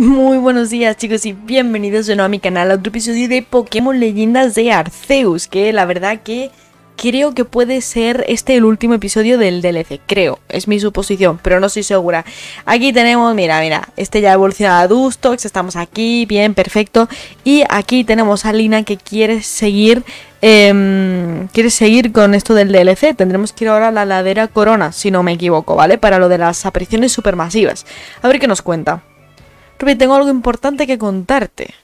Muy buenos días chicos y bienvenidos de nuevo a mi canal a otro episodio de Pokémon Leyendas de Arceus Que la verdad que creo que puede ser este el último episodio del DLC Creo, es mi suposición, pero no estoy segura Aquí tenemos, mira, mira, este ya evolucionado a Dustox, estamos aquí, bien, perfecto Y aquí tenemos a Lina que quiere seguir eh, quiere seguir con esto del DLC. Tendremos que ir ahora a la ladera Corona, si no me equivoco, ¿vale? Para lo de las apariciones supermasivas. A ver qué nos cuenta. Ruby, tengo algo importante que contarte.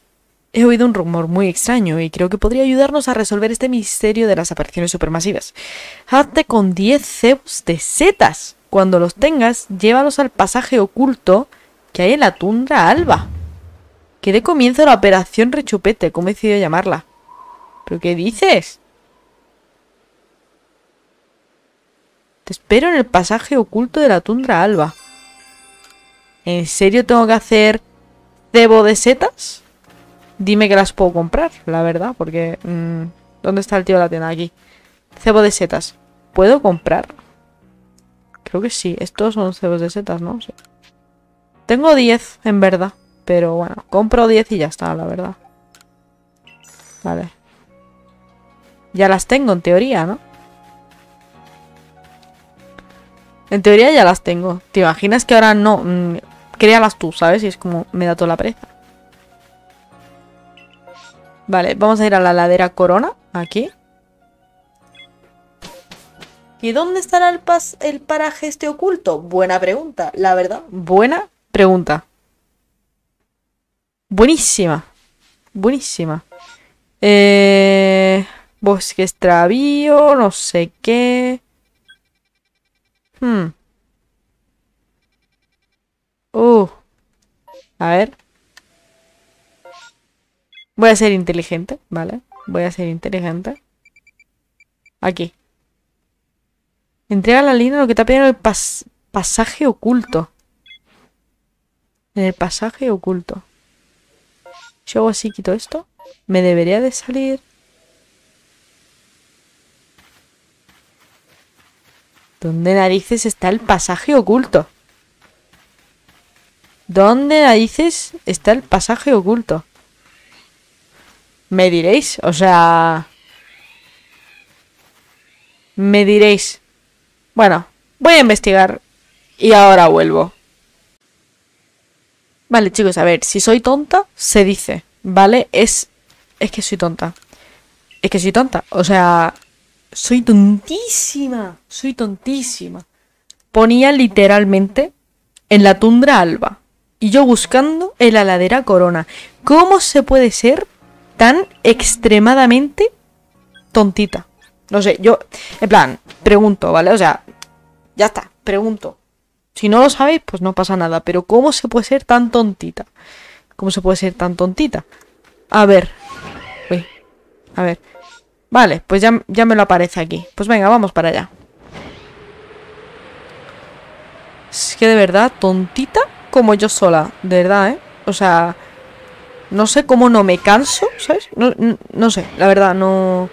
He oído un rumor muy extraño y creo que podría ayudarnos a resolver este misterio de las apariciones supermasivas. Hazte con 10 cebos de setas. Cuando los tengas, llévalos al pasaje oculto que hay en la tundra alba. Que dé comienzo la operación rechupete, como he decidido llamarla. ¿Pero qué dices? Te espero en el pasaje oculto de la tundra alba. ¿En serio tengo que hacer cebo de setas? Dime que las puedo comprar, la verdad, porque... Mmm, ¿Dónde está el tío de la tienda? Aquí. Cebo de setas. ¿Puedo comprar? Creo que sí. Estos son cebos de setas, ¿no? Sí. Tengo 10, en verdad. Pero bueno, compro 10 y ya está, la verdad. Vale. Ya las tengo, en teoría, ¿no? En teoría ya las tengo. ¿Te imaginas que ahora no? Créalas tú, ¿sabes? Y es como me da toda la pereza. Vale, vamos a ir a la ladera Corona. Aquí. ¿Y dónde estará el, pas el paraje este oculto? Buena pregunta, la verdad. Buena pregunta. Buenísima. Buenísima. Eh... Bosque extravío, no sé qué. Hmm. Uh. A ver. Voy a ser inteligente, ¿vale? Voy a ser inteligente. Aquí. Entrega la línea lo que te ha pedido el pas pasaje oculto. En el pasaje oculto. Si hago así, quito esto. Me debería de salir... ¿Dónde narices está el pasaje oculto? ¿Dónde narices está el pasaje oculto? Me diréis, o sea... Me diréis. Bueno, voy a investigar y ahora vuelvo. Vale, chicos, a ver, si soy tonta, se dice, ¿vale? Es... Es que soy tonta. Es que soy tonta, o sea... Soy tontísima, soy tontísima. Ponía literalmente en la tundra alba. Y yo buscando en la ladera corona. ¿Cómo se puede ser tan extremadamente tontita? No sé, yo, en plan, pregunto, ¿vale? O sea, ya está, pregunto. Si no lo sabéis, pues no pasa nada. Pero ¿cómo se puede ser tan tontita? ¿Cómo se puede ser tan tontita? A ver. A ver. Vale, pues ya, ya me lo aparece aquí. Pues venga, vamos para allá. Es que de verdad, tontita como yo sola. De verdad, ¿eh? O sea, no sé cómo no me canso, ¿sabes? No, no, sé, la verdad, no...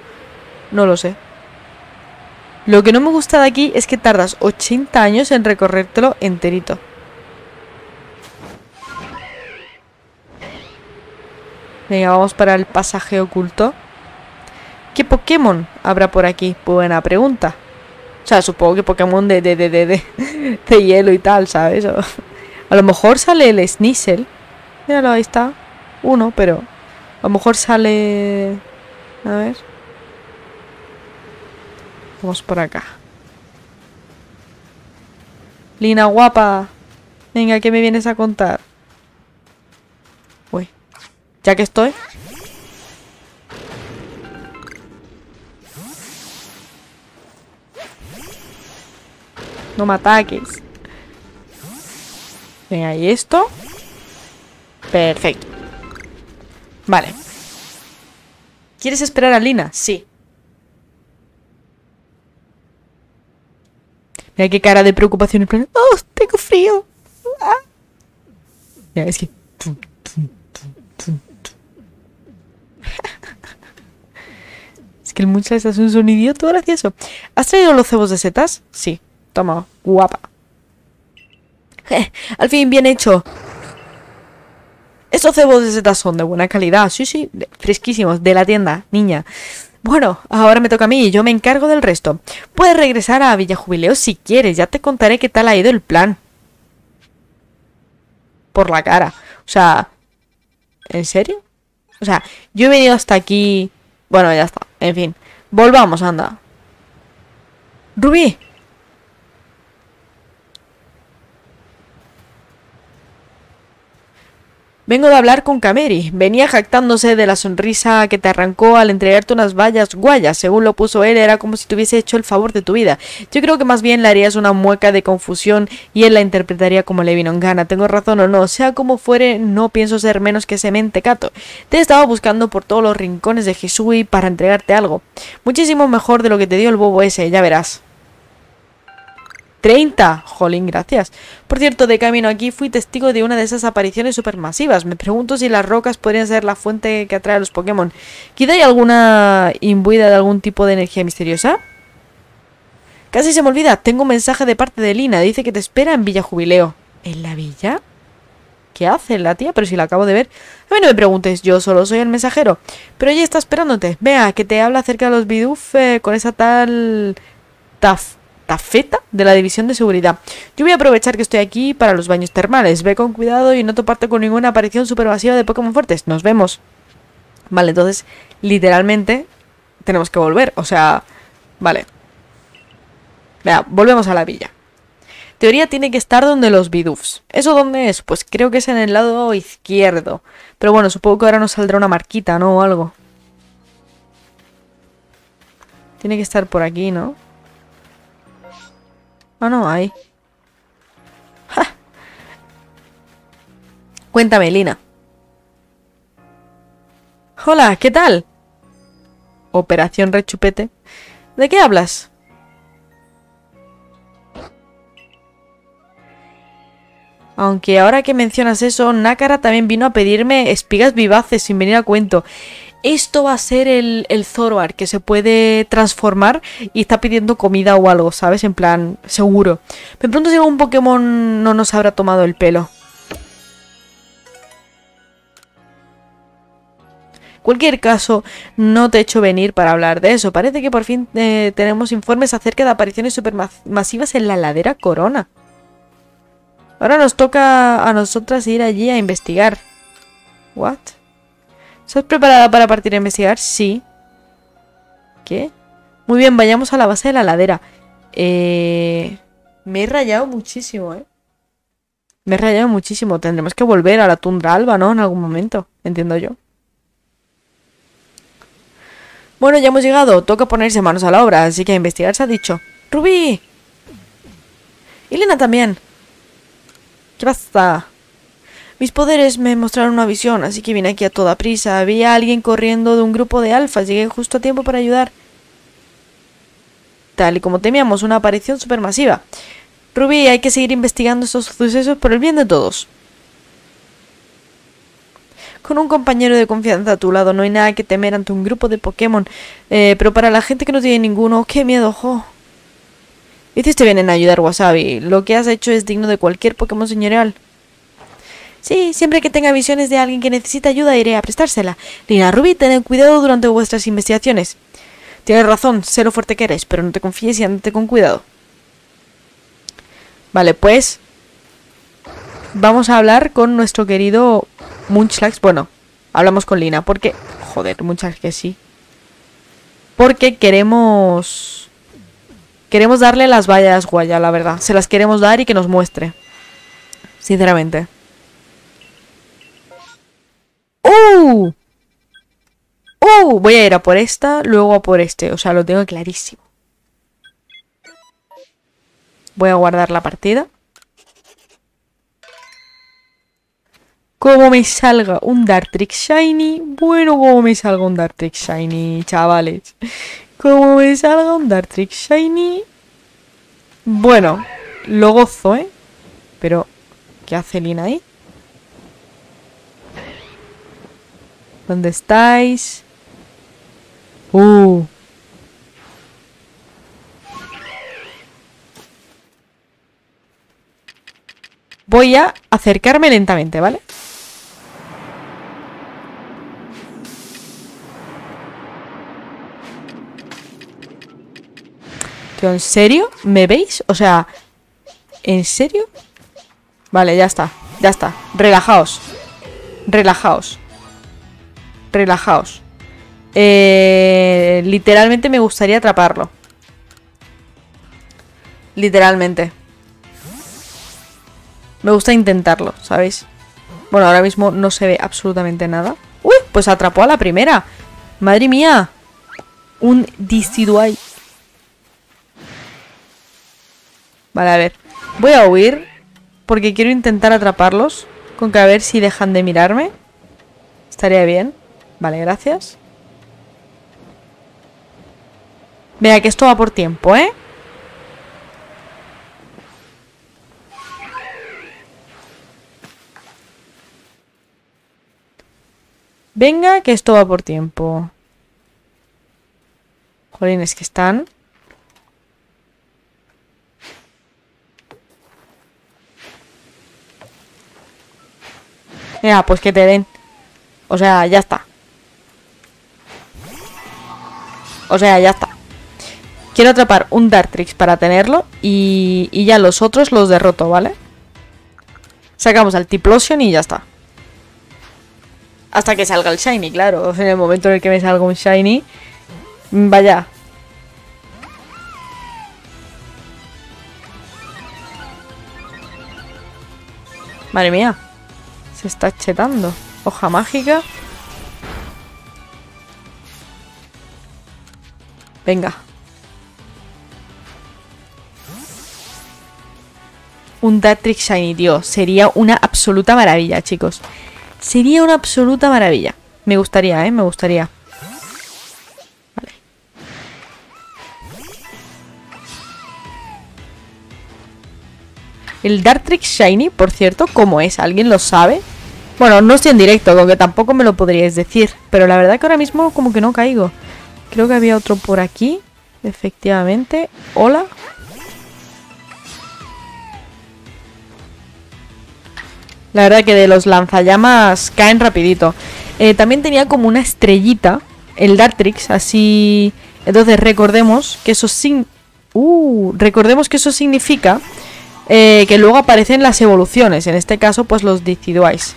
No lo sé. Lo que no me gusta de aquí es que tardas 80 años en recorrértelo enterito. Venga, vamos para el pasaje oculto. ¿Qué Pokémon habrá por aquí? Buena pregunta. O sea, supongo que Pokémon de, de, de, de, de, de hielo y tal, ¿sabes? A lo mejor sale el Sneasel. Míralo, ahí está. Uno, pero... A lo mejor sale... A ver. Vamos por acá. Lina guapa. Venga, ¿qué me vienes a contar? Uy. Ya que estoy... No me ataques. Venga, ¿y esto? Perfecto. Vale. ¿Quieres esperar a Lina? Sí. Mira qué cara de preocupación en plan. ¡Oh, tengo frío! Ah. Mira, es que... es que el muchacho es un sonido todo gracioso. ¿Has traído los cebos de setas? Sí. Toma, guapa. Al fin, bien hecho. Estos cebos de setas son de buena calidad. Sí, sí, fresquísimos, de la tienda, niña. Bueno, ahora me toca a mí y yo me encargo del resto. Puedes regresar a Villa Jubileo si quieres, ya te contaré qué tal ha ido el plan. Por la cara. O sea, ¿en serio? O sea, yo he venido hasta aquí... Bueno, ya está. En fin. Volvamos, anda. Rubí. Vengo de hablar con Cameri. Venía jactándose de la sonrisa que te arrancó al entregarte unas vallas guayas. Según lo puso él, era como si te hubiese hecho el favor de tu vida. Yo creo que más bien le harías una mueca de confusión y él la interpretaría como le vino en gana. Tengo razón o no, sea como fuere, no pienso ser menos que ese mentecato. Te he estado buscando por todos los rincones de Hisui para entregarte algo. Muchísimo mejor de lo que te dio el bobo ese, ya verás. 30. Jolín, gracias. Por cierto, de camino aquí fui testigo de una de esas apariciones supermasivas. Me pregunto si las rocas podrían ser la fuente que atrae a los Pokémon. ¿Quizá hay alguna imbuida de algún tipo de energía misteriosa? Casi se me olvida. Tengo un mensaje de parte de Lina. Dice que te espera en Villa Jubileo. ¿En la villa? ¿Qué hace la tía? Pero si la acabo de ver. A mí no me preguntes, yo solo soy el mensajero. Pero ella está esperándote. Vea, que te habla acerca de los Bidoof eh, con esa tal... Taf... Tafeta de la División de Seguridad. Yo voy a aprovechar que estoy aquí para los baños termales. Ve con cuidado y no toparte con ninguna aparición supermasiva de Pokémon fuertes. Nos vemos. Vale, entonces, literalmente, tenemos que volver. O sea, vale. Vea, volvemos a la villa. Teoría tiene que estar donde los Bidooфs. ¿Eso dónde es? Pues creo que es en el lado izquierdo. Pero bueno, supongo que ahora nos saldrá una marquita, ¿no? O algo. Tiene que estar por aquí, ¿no? Ah, no, ahí. ¡Ja! Cuéntame, Lina. Hola, ¿qué tal? Operación Rechupete. ¿De qué hablas? Aunque ahora que mencionas eso, Nácara también vino a pedirme espigas vivaces sin venir a cuento. Esto va a ser el, el que se puede transformar y está pidiendo comida o algo, ¿sabes? En plan, seguro. Me pregunto si algún Pokémon no nos habrá tomado el pelo. Cualquier caso, no te he hecho venir para hablar de eso. Parece que por fin eh, tenemos informes acerca de apariciones supermasivas en la ladera Corona. Ahora nos toca a nosotras ir allí a investigar. ¿What? ¿Estás preparada para partir a investigar? Sí. ¿Qué? Muy bien, vayamos a la base de la ladera. Eh... Me he rayado muchísimo, ¿eh? Me he rayado muchísimo. Tendremos que volver a la tundra alba, ¿no? En algún momento. Entiendo yo. Bueno, ya hemos llegado. Toca ponerse manos a la obra, así que a investigar se ha dicho. ¡Rubí! Y Lena también. ¿Qué pasa? Mis poderes me mostraron una visión, así que vine aquí a toda prisa. Había alguien corriendo de un grupo de alfas. Llegué justo a tiempo para ayudar. Tal y como temíamos, una aparición supermasiva. Rubí, hay que seguir investigando estos sucesos por el bien de todos. Con un compañero de confianza a tu lado no hay nada que temer ante un grupo de Pokémon. Eh, pero para la gente que no tiene ninguno, qué miedo, jo. Hiciste bien en ayudar, Wasabi. Lo que has hecho es digno de cualquier Pokémon señorial. Sí, siempre que tenga visiones de alguien que necesita ayuda iré a prestársela. Lina Rubí, tened cuidado durante vuestras investigaciones. Tienes razón, sé lo fuerte que eres, pero no te confíes y andate con cuidado. Vale, pues... Vamos a hablar con nuestro querido Munchlax. Bueno, hablamos con Lina, porque... Joder, Munchlax que sí. Porque queremos... Queremos darle las vallas guaya, la verdad. Se las queremos dar y que nos muestre. Sinceramente. ¡Uh! ¡Uh! Voy a ir a por esta, luego a por este. O sea, lo tengo clarísimo. Voy a guardar la partida. Como me salga un Dartrix Shiny. Bueno, como me salga un Dartrix Shiny, chavales. Como me salga un Dartrix Shiny. Bueno, lo gozo, ¿eh? Pero, ¿qué hace Lina ahí? ¿Dónde estáis? Uh. Voy a acercarme lentamente, ¿vale? ¿En serio? ¿Me veis? O sea, ¿en serio? Vale, ya está, ya está Relajaos Relajaos Relajaos. Eh, literalmente me gustaría atraparlo. Literalmente. Me gusta intentarlo, ¿sabéis? Bueno, ahora mismo no se ve absolutamente nada. ¡Uy! Pues atrapó a la primera. ¡Madre mía! Un Decidueye. Vale, a ver. Voy a huir. Porque quiero intentar atraparlos. Con que a ver si dejan de mirarme. Estaría bien. Vale, gracias. Vea que esto va por tiempo, ¿eh? Venga, que esto va por tiempo. Jolines, que están... Mira, pues que te den. O sea, ya está. O sea, ya está. Quiero atrapar un Dartrix para tenerlo y, y ya los otros los derroto, ¿vale? Sacamos al Tiplosion y ya está. Hasta que salga el Shiny, claro. En el momento en el que me salga un Shiny, vaya. Madre mía. Se está chetando. Hoja mágica. Venga. Un Dartrix Shiny, tío. Sería una absoluta maravilla, chicos. Sería una absoluta maravilla. Me gustaría, ¿eh? Me gustaría. Vale. El Dartrix Shiny, por cierto, ¿cómo es? ¿Alguien lo sabe? Bueno, no estoy en directo, aunque tampoco me lo podríais decir. Pero la verdad que ahora mismo como que no caigo. Creo que había otro por aquí. Efectivamente. Hola. La verdad que de los lanzallamas caen rapidito. Eh, también tenía como una estrellita, el Dartrix, así... Entonces recordemos que eso sin... Uh, recordemos que eso significa eh, que luego aparecen las evoluciones. En este caso, pues los Decidueyes.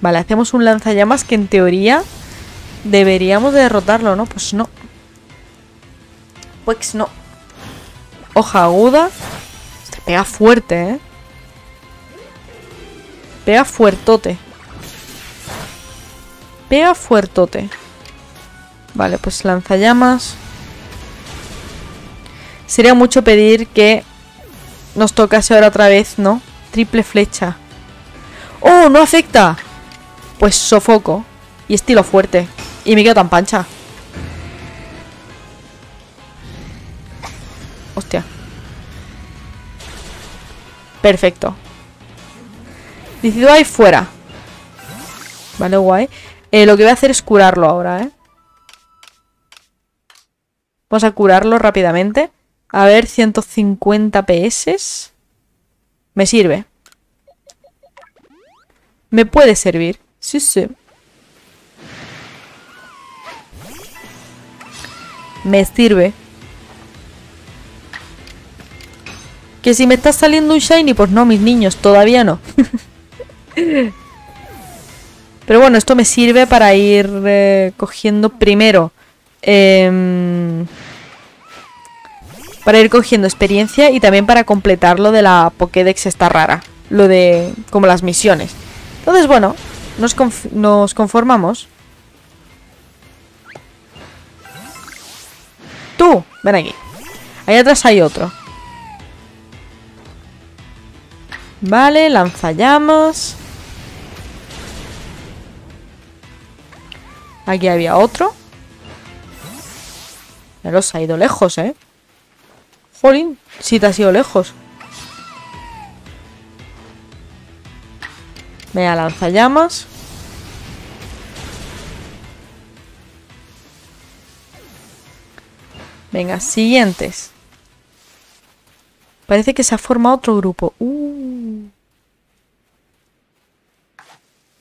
Vale, hacemos un lanzallamas que en teoría deberíamos derrotarlo, ¿no? Pues no. Pues no. Hoja aguda. Se pega fuerte, ¿eh? Pega fuertote. Pega fuertote. Vale, pues lanzallamas. Sería mucho pedir que nos tocase ahora otra vez, ¿no? Triple flecha. ¡Oh, no afecta! Pues sofoco. Y estilo fuerte. Y me quedo tan pancha. Hostia. Perfecto. Decido ahí fuera. Vale, guay. Eh, lo que voy a hacer es curarlo ahora, ¿eh? Vamos a curarlo rápidamente. A ver, 150 PS. Me sirve. Me puede servir. Sí, sí. Me sirve. Que si me está saliendo un shiny, pues no, mis niños, todavía no. Pero bueno, esto me sirve para ir eh, cogiendo primero. Em, para ir cogiendo experiencia y también para completar lo de la Pokédex esta rara. Lo de como las misiones. Entonces, bueno, nos, nos conformamos. Ven aquí. Ahí atrás hay otro. Vale, lanzallamas. Aquí había otro. Ya los ha ido lejos, ¿eh? Jolín, si te has ido lejos. Vea, lanzallamas. Venga, siguientes. Parece que se ha formado otro grupo. Uh.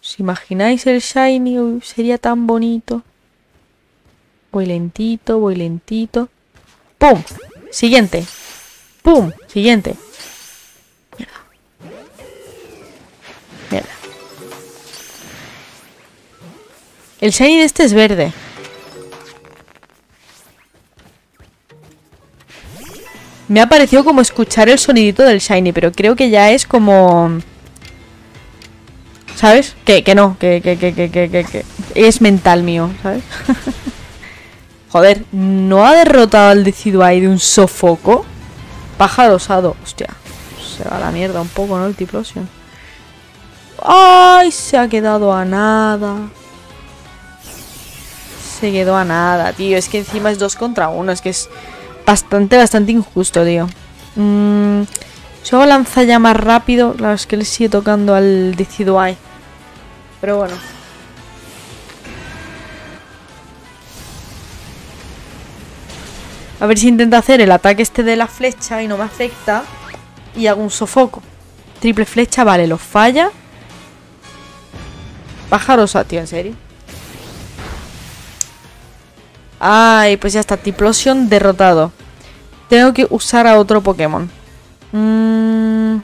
¿Os imagináis el Shiny? sería tan bonito. Voy lentito, voy lentito. ¡Pum! Siguiente. ¡Pum! Siguiente. Mierda. Mierda. El shiny de este es verde. Me ha parecido como escuchar el sonidito del shiny, pero creo que ya es como... ¿Sabes? Que, que no, que, que, que, que, que, que es mental mío, ¿sabes? Joder, ¿no ha derrotado al Decidueye de un sofoco? Pájaro osado. Hostia, se va a la mierda un poco, ¿no? El Tiplosion. ¡Ay! Se ha quedado a nada. Se quedó a nada, tío. Es que encima es dos contra uno. Es que es bastante, bastante injusto, tío. Mmm... Si hago lanza ya más rápido, claro, es que le sigue tocando al Decidueye. Pero bueno. A ver si intenta hacer el ataque este de la flecha y no me afecta. Y hago un sofoco. Triple flecha, vale, lo falla. Pájarosa, tío, en serio. Ay, pues ya está. Tiplosion derrotado. Tengo que usar a otro Pokémon. Mmm...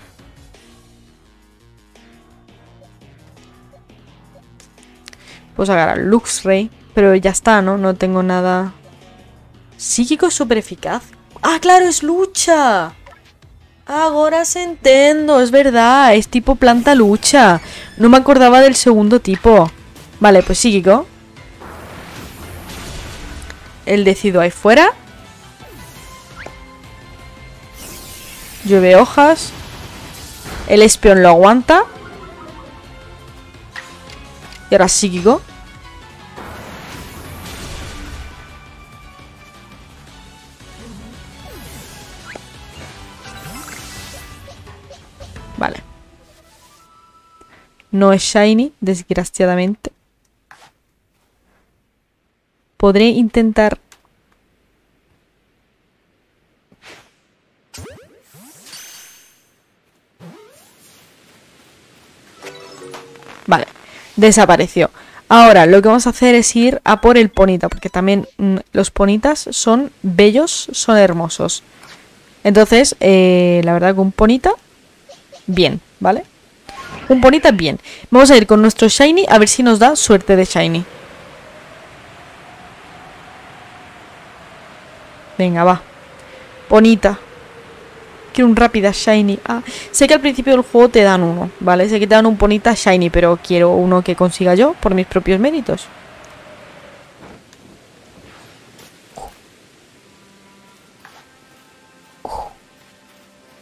Puedo sacar a Luxray. Pero ya está, ¿no? No tengo nada... Psíquico súper eficaz. ¡Ah, claro! ¡Es lucha! Ahora se entiendo, es verdad. Es tipo planta lucha. No me acordaba del segundo tipo. Vale, pues psíquico. El decido ahí fuera. Llueve hojas. El espión lo aguanta. Y ahora psíquico. Vale. No es shiny, desgraciadamente. Podré intentar... Vale, desapareció. Ahora, lo que vamos a hacer es ir a por el ponita, porque también mm, los ponitas son bellos, son hermosos. Entonces, eh, la verdad que un ponita bien, ¿vale? Un bonita bien. Vamos a ir con nuestro Shiny a ver si nos da suerte de Shiny. Venga, va. Bonita. Quiero un rápida Shiny. Ah, sé que al principio del juego te dan uno, ¿vale? Sé que te dan un bonita Shiny, pero quiero uno que consiga yo por mis propios méritos.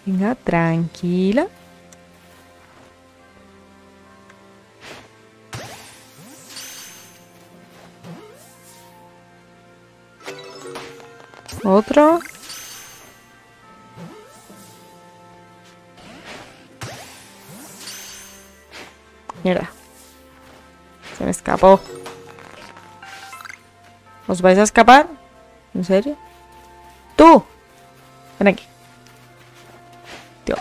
Venga, tranquila. Otro. Mierda. Se me escapó. ¿Os vais a escapar? ¿En serio? ¡Tú! Ven aquí. Tío.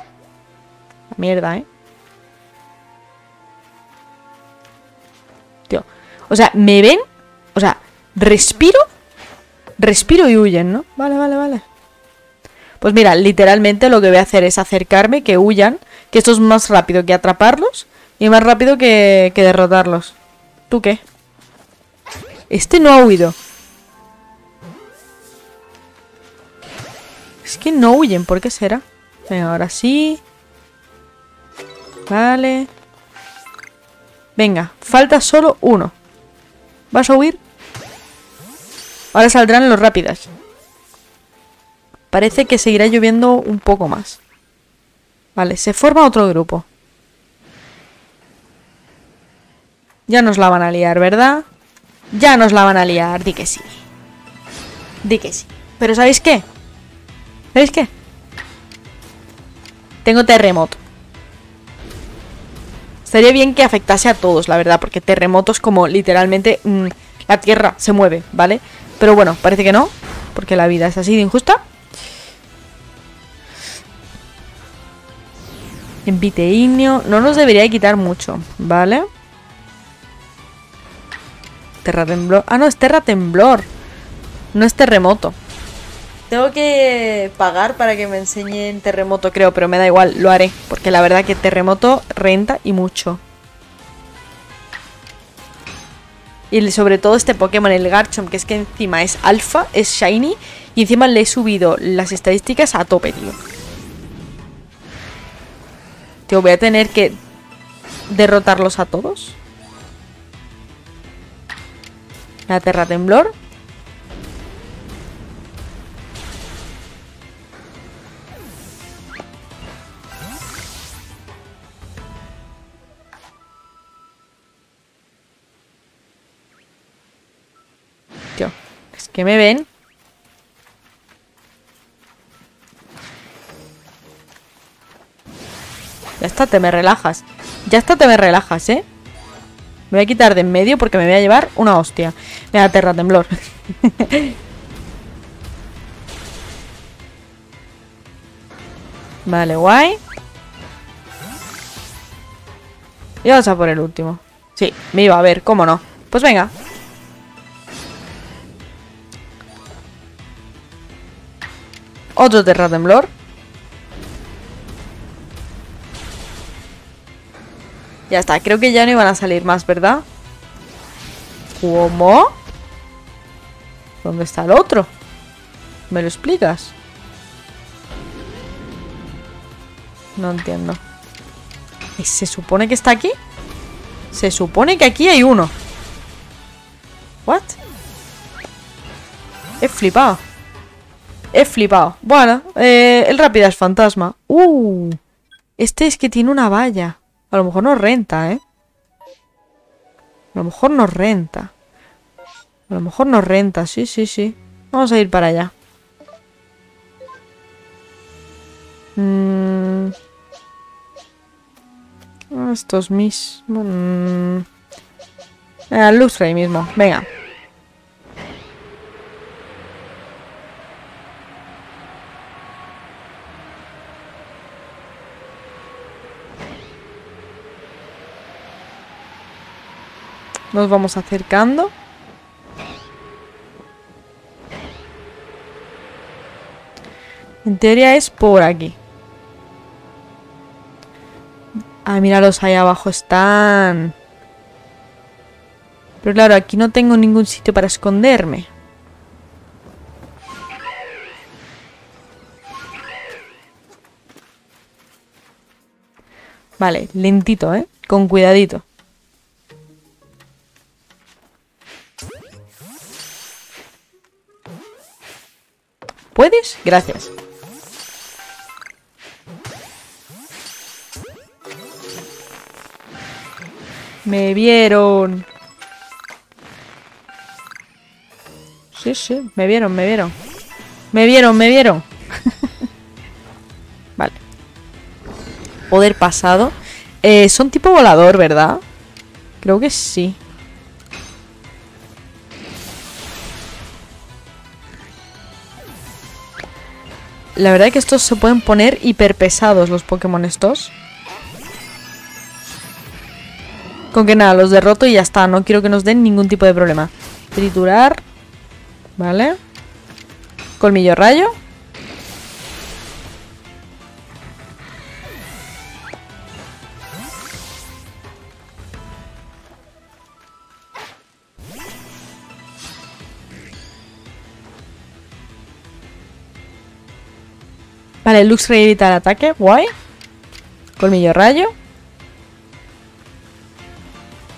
Mierda, ¿eh? Tío. O sea, ¿me ven? O sea, respiro Respiro y huyen, ¿no? Vale, vale, vale. Pues mira, literalmente lo que voy a hacer es acercarme, que huyan, que esto es más rápido que atraparlos y más rápido que, que derrotarlos. ¿Tú qué? Este no ha huido. Es que no huyen, ¿por qué será? Venga, ahora sí. Vale. Venga, falta solo uno. ¿Vas a huir? Ahora saldrán los rápidas. Parece que seguirá lloviendo un poco más. Vale, se forma otro grupo. Ya nos la van a liar, ¿verdad? Ya nos la van a liar, di que sí. Di que sí. Pero ¿sabéis qué? ¿Sabéis qué? Tengo terremoto. Estaría bien que afectase a todos, la verdad, porque terremotos como literalmente mm, la tierra se mueve, ¿vale? Pero bueno, parece que no, porque la vida es así de injusta. Envite ignio. No nos debería quitar mucho, ¿vale? Terra temblor. Ah, no, es terra temblor. No es terremoto. Tengo que pagar para que me enseñen terremoto, creo, pero me da igual, lo haré. Porque la verdad que terremoto renta y mucho. Y sobre todo este Pokémon, el Garchomp, que es que encima es alfa, es shiny. Y encima le he subido las estadísticas a tope, tío. Tío, voy a tener que derrotarlos a todos. La Terra Temblor. Es que me ven. Ya está, te me relajas. Ya está, te me relajas, ¿eh? Me voy a quitar de en medio porque me voy a llevar una hostia. Me da terra temblor. vale, guay. Y vamos a por el último. Sí, me iba a ver, cómo no. Pues venga. Otro terra temblor. Ya está, creo que ya no iban a salir más, ¿verdad? ¿Cómo? ¿Dónde está el otro? ¿Me lo explicas? No entiendo. ¿Y se supone que está aquí? Se supone que aquí hay uno. ¿What? He flipado. He flipado. Bueno, eh, el rápido es fantasma. Uh, este es que tiene una valla. A lo mejor nos renta, ¿eh? A lo mejor nos renta. A lo mejor nos renta, sí, sí, sí. Vamos a ir para allá. Mm. Ah, estos mis... Mm. Eh, Lustre mismo. Venga. Nos vamos acercando. En teoría es por aquí. Ah, míralos ahí abajo están. Pero claro, aquí no tengo ningún sitio para esconderme. Vale, lentito, ¿eh? Con cuidadito. ¿Puedes? Gracias. Me vieron. Sí, sí, me vieron, me vieron. Me vieron, me vieron. vale. Poder pasado. Eh, son tipo volador, ¿verdad? Creo que sí. La verdad es que estos se pueden poner hiper pesados los Pokémon estos. Con que nada, los derroto y ya está. No quiero que nos den ningún tipo de problema. Triturar. Vale. Colmillo rayo. Vale, Lux evita el ataque. Guay. Colmillo rayo.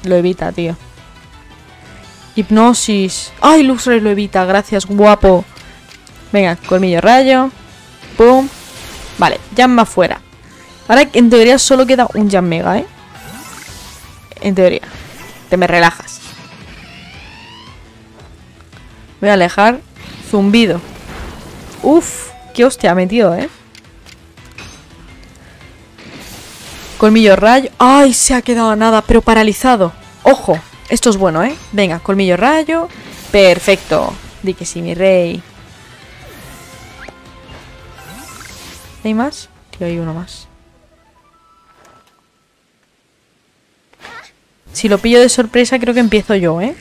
Lo evita, tío. Hipnosis. ¡Ay, Luxray lo evita! Gracias, guapo. Venga, colmillo rayo. Pum. Vale, llama fuera. Ahora en teoría solo queda un Jam Mega, ¿eh? En teoría. Te me relajas. Voy a alejar. Zumbido. Uf, qué hostia ha metido, ¿eh? Colmillo rayo. ¡Ay! Se ha quedado nada, pero paralizado. ¡Ojo! Esto es bueno, ¿eh? Venga, colmillo rayo. Perfecto. Di que sí, mi rey. ¿Hay más? Tío, hay uno más. Si lo pillo de sorpresa, creo que empiezo yo, ¿eh?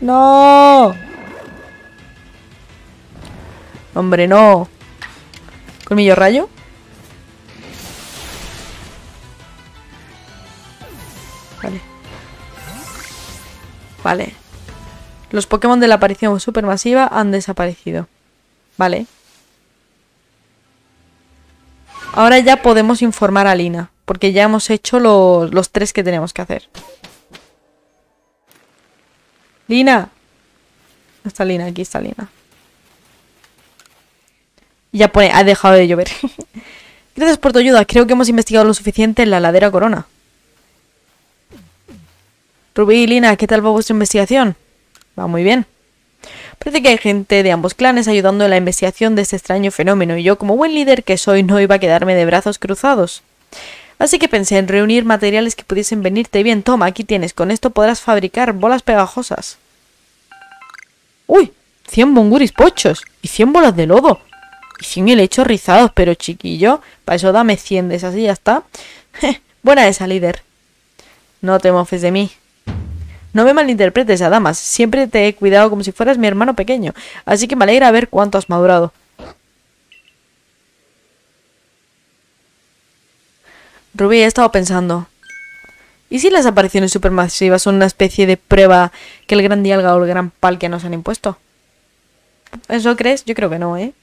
¡No! Hombre, no. Colmillo rayo. Vale. Los Pokémon de la aparición supermasiva han desaparecido. Vale. Ahora ya podemos informar a Lina. Porque ya hemos hecho los, los tres que tenemos que hacer. Lina. ¿Dónde está Lina? Aquí está Lina. Ya pone, ha dejado de llover. Gracias por tu ayuda. Creo que hemos investigado lo suficiente en la ladera Corona. Rubí y Lina, ¿qué tal va vuestra investigación? Va muy bien. Parece que hay gente de ambos clanes ayudando en la investigación de este extraño fenómeno y yo, como buen líder que soy, no iba a quedarme de brazos cruzados. Así que pensé en reunir materiales que pudiesen venirte bien. Toma, aquí tienes. Con esto podrás fabricar bolas pegajosas. ¡Uy! 100 bunguris pochos. Y 100 bolas de lodo. Y 100 helechos rizados. Pero chiquillo, para eso dame 100 de esas y ya está. Buena esa, líder. No te mofes de mí. No me malinterpretes, Adamas. Siempre te he cuidado como si fueras mi hermano pequeño. Así que me alegra ver cuánto has madurado. Rubí, he estado pensando. ¿Y si las apariciones supermasivas son una especie de prueba que el gran dialga o el gran palkia nos han impuesto? ¿Eso crees? Yo creo que no, ¿eh?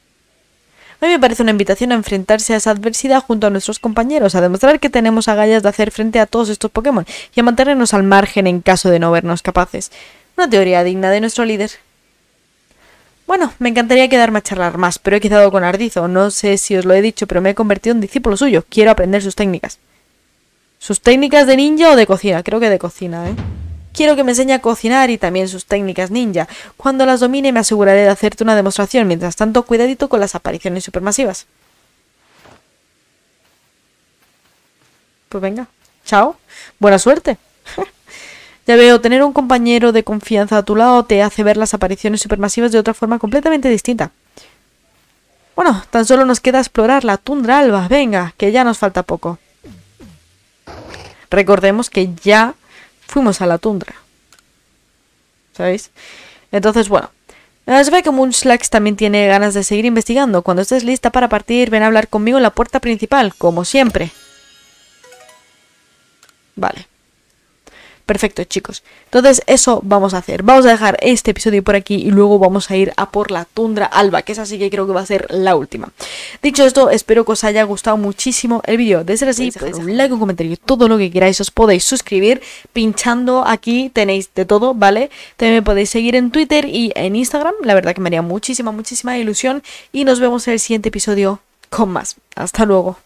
A mí me parece una invitación a enfrentarse a esa adversidad junto a nuestros compañeros, a demostrar que tenemos agallas de hacer frente a todos estos Pokémon y a mantenernos al margen en caso de no vernos capaces. Una teoría digna de nuestro líder. Bueno, me encantaría quedarme a charlar más, pero he quedado con Ardizo. No sé si os lo he dicho, pero me he convertido en discípulo suyo. Quiero aprender sus técnicas. ¿Sus técnicas de ninja o de cocina? Creo que de cocina, ¿eh? Quiero que me enseñe a cocinar y también sus técnicas ninja. Cuando las domine me aseguraré de hacerte una demostración. Mientras tanto, cuidadito con las apariciones supermasivas. Pues venga. Chao. Buena suerte. Ya veo, tener un compañero de confianza a tu lado te hace ver las apariciones supermasivas de otra forma completamente distinta. Bueno, tan solo nos queda explorar la tundra alba. Venga, que ya nos falta poco. Recordemos que ya fuimos a la tundra. ¿Sabéis? Entonces, bueno. Se ve que Moonslax también tiene ganas de seguir investigando. Cuando estés lista para partir, ven a hablar conmigo en la puerta principal, como siempre. Vale. Perfecto, chicos. Entonces, eso vamos a hacer. Vamos a dejar este episodio por aquí y luego vamos a ir a por la tundra alba, que es así que creo que va a ser la última. Dicho esto, espero que os haya gustado muchísimo el vídeo. De ser así, podéis un like, un comentario, todo lo que queráis. Os podéis suscribir pinchando aquí, tenéis de todo, ¿vale? También me podéis seguir en Twitter y en Instagram. La verdad que me haría muchísima, muchísima ilusión. Y nos vemos en el siguiente episodio con más. Hasta luego.